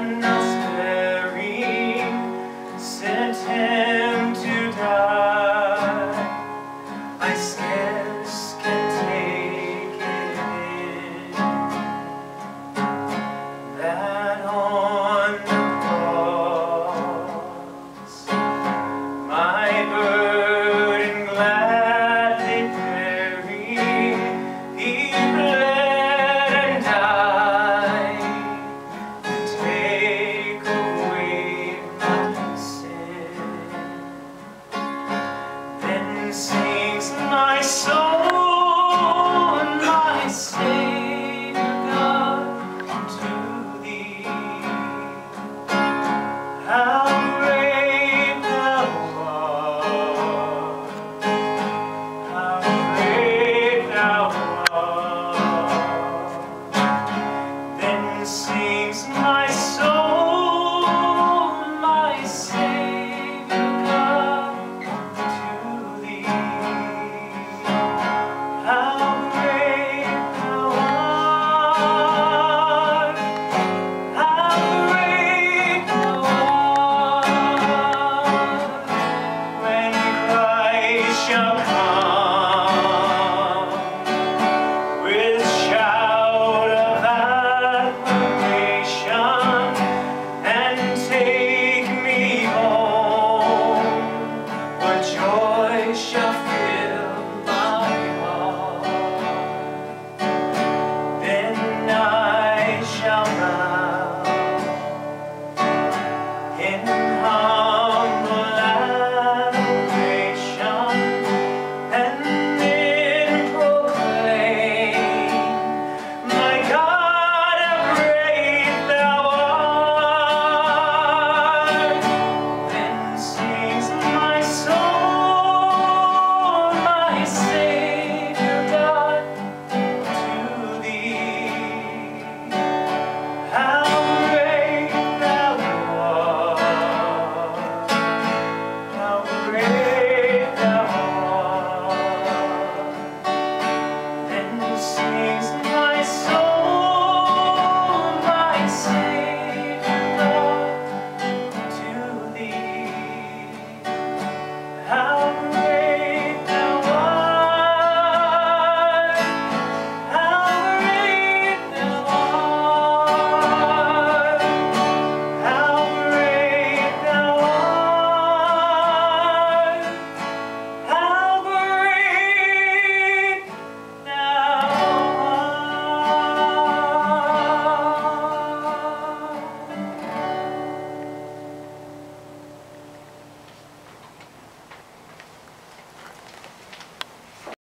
one else. so